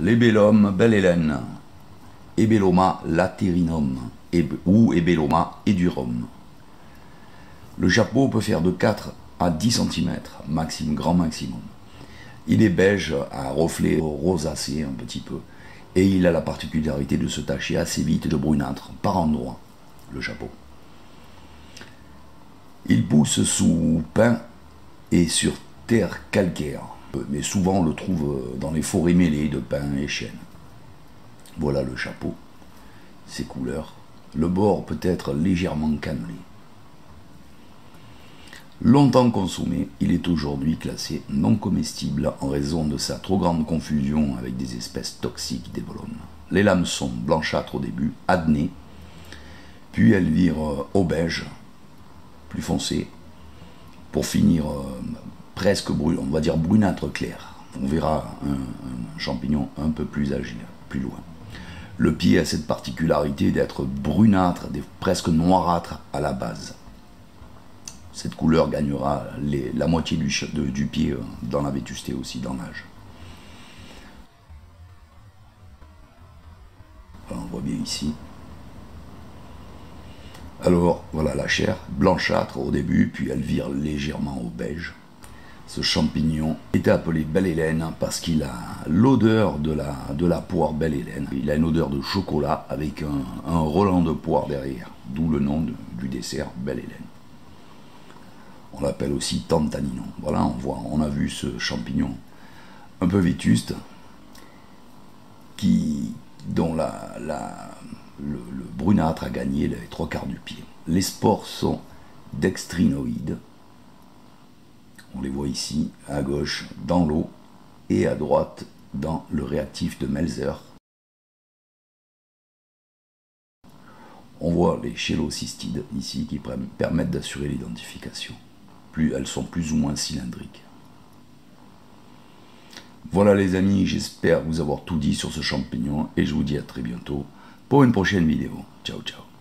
L'ébélum belle Hélène, Ebeloma laterinum ou Ebeloma edurum. Le chapeau peut faire de 4 à 10 cm, maximum, grand maximum. Il est beige à reflets rosacés un petit peu, et il a la particularité de se tacher assez vite de brunâtre par endroits, le chapeau. Il pousse sous pin et sur terre calcaire, mais souvent on le trouve dans les forêts mêlées de pins et chênes. Voilà le chapeau, ses couleurs. Le bord peut être légèrement cannelé. Longtemps consommé, il est aujourd'hui classé non comestible en raison de sa trop grande confusion avec des espèces toxiques des volums. Les lames sont blanchâtres au début, adnées, puis elles virent au beige, plus foncé, pour finir euh, presque brûlé, on va dire brunâtre clair. On verra un, champignon un peu plus agile, plus loin. Le pied a cette particularité d'être brunâtre, presque noirâtre à la base. Cette couleur gagnera la moitié du, du pied euh, dans la vétusté aussi, dans l'âge. On voit bien ici. Alors, voilà la chair, blanchâtre au début, puis elle vire légèrement au beige. Ce champignon est appelé Belle Hélène parce qu'il a l'odeur de la, poire Belle Hélène. Il a une odeur de chocolat avec un, un de poire derrière, d'où le nom du dessert Belle Hélène. On l'appelle aussi Tantanino. Voilà, on voit, on a vu ce champignon un peu vétuste, qui, dont la, le, brunâtre a gagné les trois quarts du pied. Les spores sont dextrinoïdes. On les voit ici, à gauche, dans l'eau, et à droite, dans le réactif de Melzer. On voit les chélocystides ici qui permettent d'assurer l'identification. Plus, elles sont plus ou moins cylindriques. Voilà les amis, j'espère vous avoir tout dit sur ce champignon et je vous dis à très bientôt pour une prochaine vidéo. Ciao ciao